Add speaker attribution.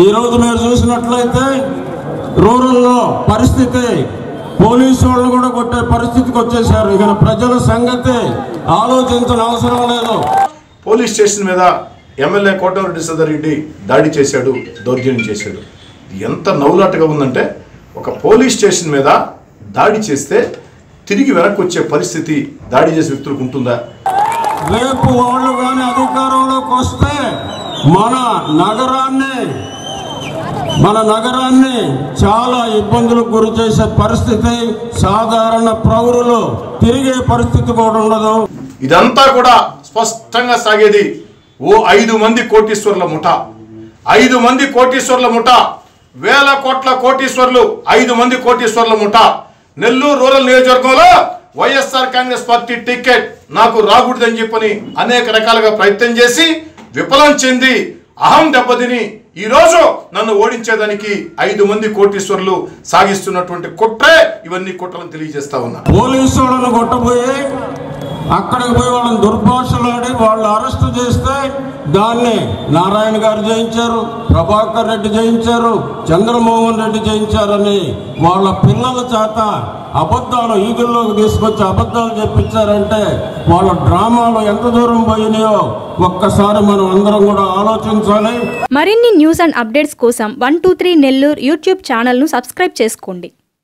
Speaker 1: ఈరోజు మీరు చూసినట్లయితే రూరల్లో పరిస్థితి పోలీసు వాళ్ళు కూడా కొట్టే పరిస్థితికి వచ్చేసారు ఇక ప్రజల సంగతి ఆలోచించిన అవసరం లేదు.
Speaker 2: పోలీస్ స్టేషన్ మీద ఎమ్మెల్యే కోటమిరెడ్డి సదరెడ్డి దాడి చేశాడు దౌర్జన్యం చేశాడు. ఎంత నవ్వులాటగా ఉందంటే ఒక పోలీస్ స్టేషన్ మీద దాడి చేస్తే తిరిగి వెనక్కి వచ్చే పరిస్థితి దాడి చేసే వ్యక్తులకు ఉంటుందా?
Speaker 1: రేపు వాళ్ళు కానీ అధికారంలోకి వస్తే మన నగరాన్ని మన నగరాన్ని చాలా ఇబ్బందులకు గురి చేసే పరిస్థితి సాధారణ ప్రౌరులు తిరిగే పరిస్థితి కూడా ఉండదు.
Speaker 2: ఇదంతా కూడా స్పష్టంగా సాగేది ఓ ఐదు మంది కోటీశ్వర్ల ముఠ. ఐదు మంది కోటీశ్వర్ల ముఠ. వేల కోట్ల కోటీశ్వర్లు ఐదు మంది కోటీశ్వర్ల ముఠ. నెల్లూరు రూరల్ నియోజకవర్గంలో వైఎస్ఆర్ కాంగ్రెస్ పార్టీ టికెట్ నాకు రాకూడదని చెప్పని అనేక రకాలుగా ప్రయత్నం చేసి విఫలం చెంది అహం దెబ్బతిని ఈ రోజు నన్ను ఓడించేదానికి ఐదు మంది కోటీశ్వర్లు సాగిస్తున్నటువంటి కుట్రే ఇవన్నీ కుట్రలను తెలియజేస్తా ఉన్నా.
Speaker 1: పోలీసు వాళ్ళని కొట్టబోయి అక్కడికి పోయి వాళ్ళని దుర్భాషలాడి వాళ్ళు అరెస్టు చేస్తే దాన్ని నారాయణ గారు జయించారు ప్రభాకర్ రెడ్డి జయించారు చంద్రమోహన్ రెడ్డి జయించారని వాళ్ళ పిల్లల చేత అబద్ధాలు ఈగుల్లోకి తీసుకొచ్చి అబద్ధాలు చెప్పించారంటే వాళ్ళ డ్రామాలు ఎంత దూరం పోయినాయో ఒక్కసారి మనం అందరం కూడా ఆలోచించాలి.
Speaker 3: మరిన్ని న్యూస్ అండ్ అప్డేట్స్ కోసం one two three Nellore YouTube ఛానల్ను సబ్స్క్రైబ్ చేసుకోండి.